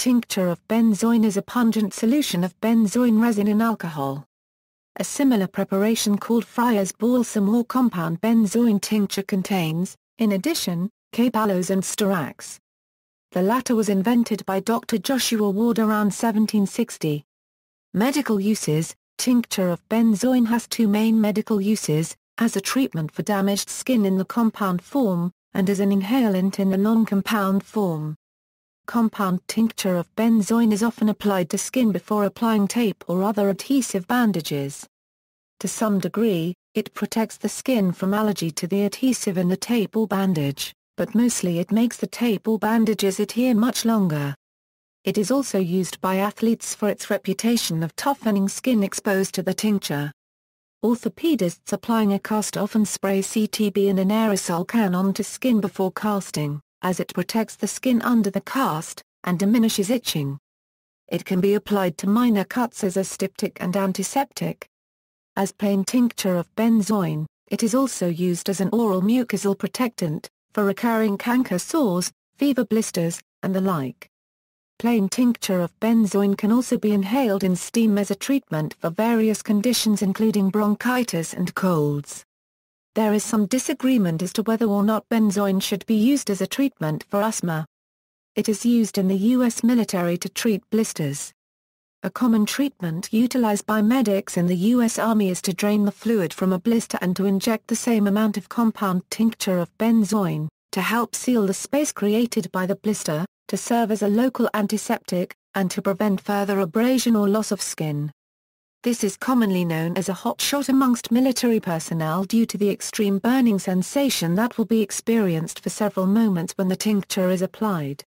Tincture of benzoin is a pungent solution of benzoin resin in alcohol. A similar preparation called Friar's balsam or compound benzoin tincture contains, in addition, Cape aloes and storax. The latter was invented by Dr. Joshua Ward around 1760. Medical uses Tincture of benzoin has two main medical uses, as a treatment for damaged skin in the compound form, and as an inhalant in the non-compound form. Compound tincture of benzoin is often applied to skin before applying tape or other adhesive bandages. To some degree, it protects the skin from allergy to the adhesive in the tape or bandage, but mostly it makes the tape or bandages adhere much longer. It is also used by athletes for its reputation of toughening skin exposed to the tincture. Orthopedists applying a cast often spray CTB in an aerosol can onto skin before casting, as it protects the skin under the cast, and diminishes itching. It can be applied to minor cuts as a styptic and antiseptic. As plain tincture of benzoin, it is also used as an oral mucosal protectant, for recurring canker sores, fever blisters, and the like. Plain tincture of benzoin can also be inhaled in steam as a treatment for various conditions including bronchitis and colds. There is some disagreement as to whether or not benzoin should be used as a treatment for asthma. It is used in the U.S. military to treat blisters. A common treatment utilized by medics in the U.S. Army is to drain the fluid from a blister and to inject the same amount of compound tincture of benzoin, to help seal the space created by the blister, to serve as a local antiseptic, and to prevent further abrasion or loss of skin. This is commonly known as a hot shot amongst military personnel due to the extreme burning sensation that will be experienced for several moments when the tincture is applied.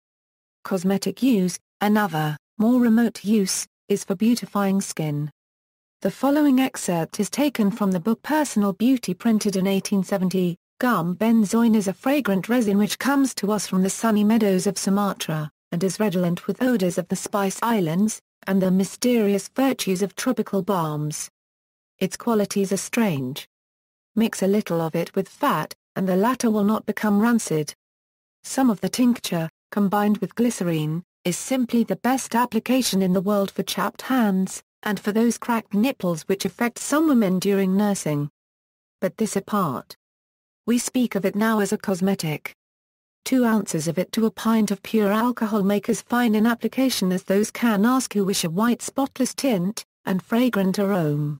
Cosmetic use, another, more remote use, is for beautifying skin. The following excerpt is taken from the book Personal Beauty printed in 1870, Gum benzoin is a fragrant resin which comes to us from the sunny meadows of Sumatra, and is redolent with odors of the Spice Islands, and the mysterious virtues of tropical balms. Its qualities are strange. Mix a little of it with fat, and the latter will not become rancid. Some of the tincture, combined with glycerine, is simply the best application in the world for chapped hands, and for those cracked nipples which affect some women during nursing. But this apart, we speak of it now as a cosmetic. Two ounces of it to a pint of pure alcohol make as fine an application as those can ask who wish a white spotless tint, and fragrant arome.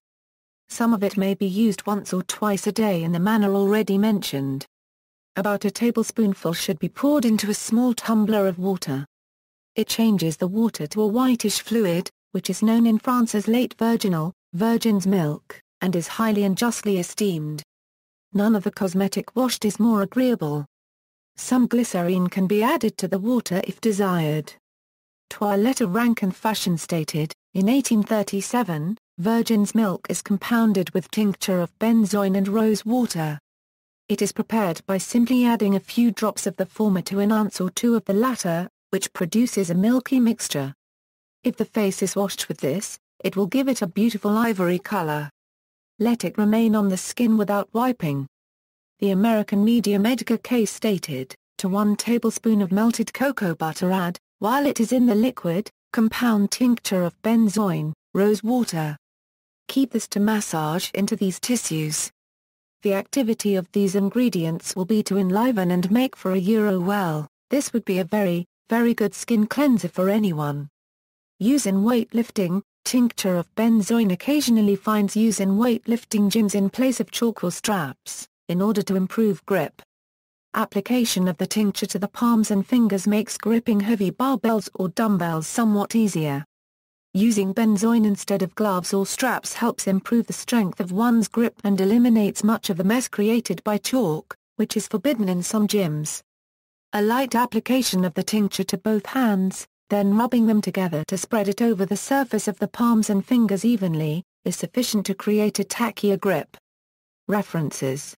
Some of it may be used once or twice a day in the manner already mentioned. About a tablespoonful should be poured into a small tumbler of water. It changes the water to a whitish fluid, which is known in France as lait virginal, virgin's milk, and is highly and justly esteemed. None of the cosmetic washed is more agreeable. Some glycerine can be added to the water if desired. Toilette Rank and Fashion stated, in 1837, virgin's milk is compounded with tincture of benzoin and rose water. It is prepared by simply adding a few drops of the former to an ounce or two of the latter, which produces a milky mixture. If the face is washed with this, it will give it a beautiful ivory color. Let it remain on the skin without wiping. The American medium Edgar Cayce stated, to one tablespoon of melted cocoa butter add, while it is in the liquid, compound tincture of benzoin, rose water. Keep this to massage into these tissues. The activity of these ingredients will be to enliven and make for a euro well, this would be a very, very good skin cleanser for anyone. Use in weightlifting, Tincture of benzoin occasionally finds use in weightlifting gyms in place of chalk or straps, in order to improve grip. Application of the tincture to the palms and fingers makes gripping heavy barbells or dumbbells somewhat easier. Using benzoin instead of gloves or straps helps improve the strength of one's grip and eliminates much of the mess created by chalk, which is forbidden in some gyms. A light application of the tincture to both hands, then rubbing them together to spread it over the surface of the palms and fingers evenly, is sufficient to create a tackier grip. References